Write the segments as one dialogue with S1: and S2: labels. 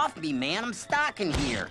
S1: off me, man. I'm stuck in here.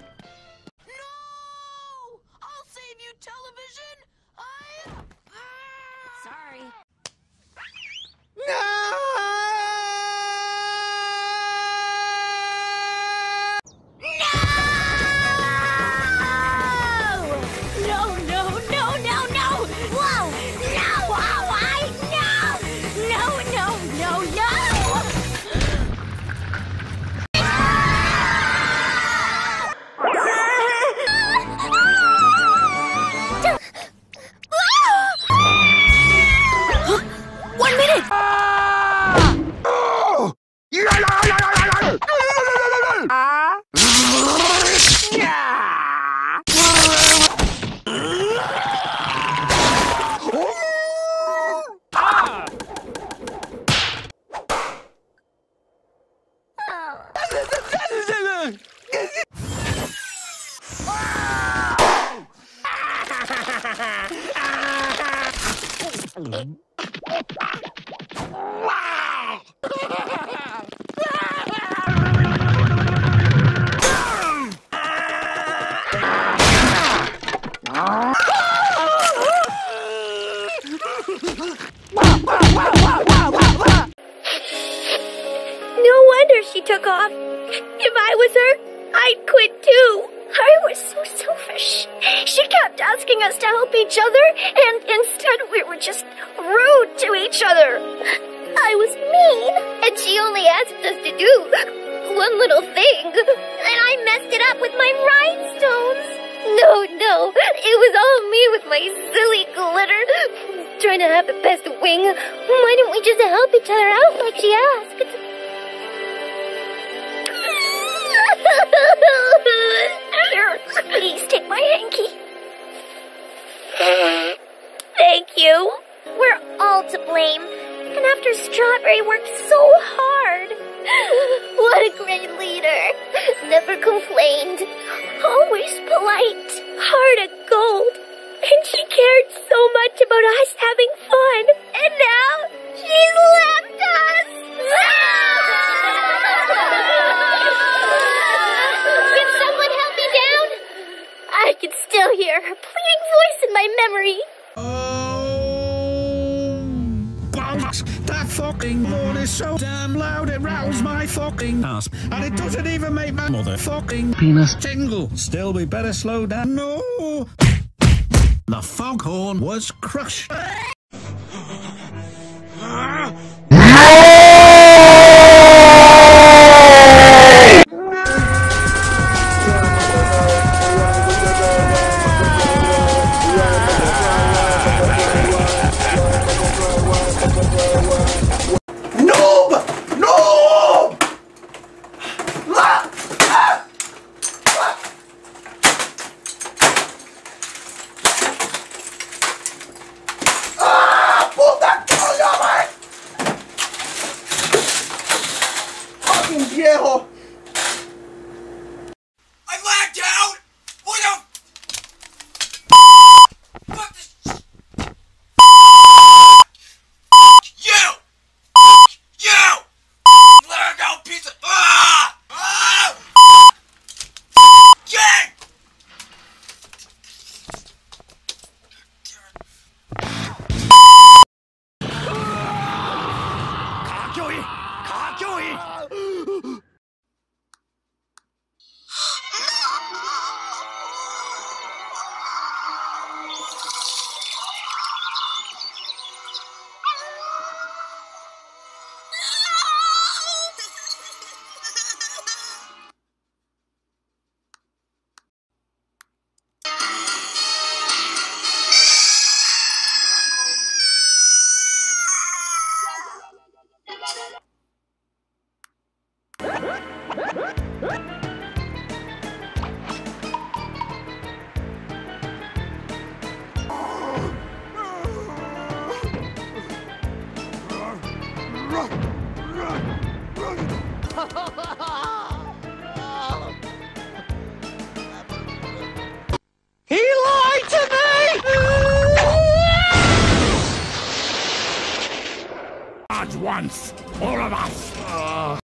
S2: She took off. If I was her, I'd quit too. I was so selfish. She kept asking us to help each other, and instead we were just rude to each other. I was mean, and she only asked us to do one little thing, and I messed it up with my rhinestones. No, no, it was all me with my silly glitter, trying to have the best wing. Why didn't we just help each other out like she asked? Here, please take my hanky. Thank you. We're all to blame. And after Strawberry worked so hard. What a great leader. Never complained. Always polite. Heart of gold. And she cared so much about us having fun. And now she's
S3: is so damn loud it rattles my fucking ass. And it doesn't even make my motherfucking penis tingle. Still, we better slow down. No! The foghorn was crushed.
S4: I
S3: once, all of us.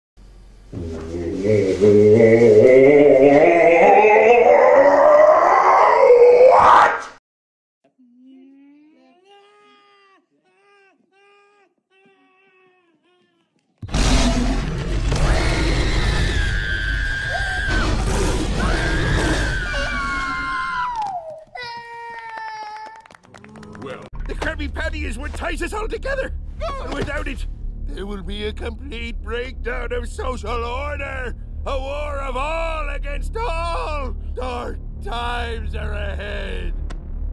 S5: Is what ties us all together. And without it, there will be a complete breakdown of social order. A war of all against all. Dark times are ahead.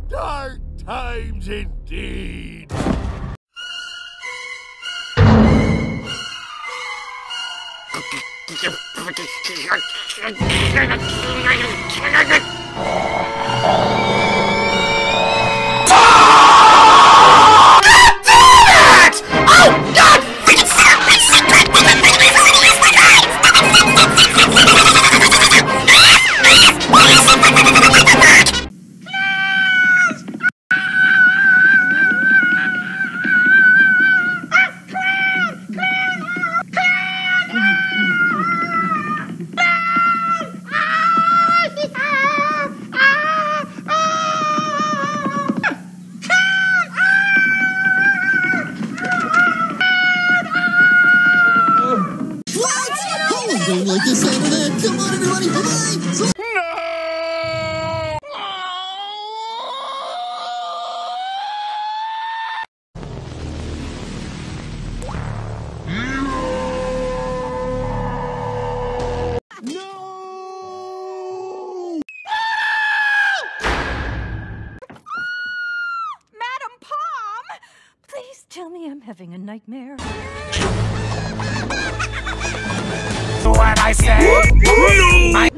S5: Dark times indeed.
S6: everybody.
S7: Please tell me I'm having a nightmare.
S4: I say?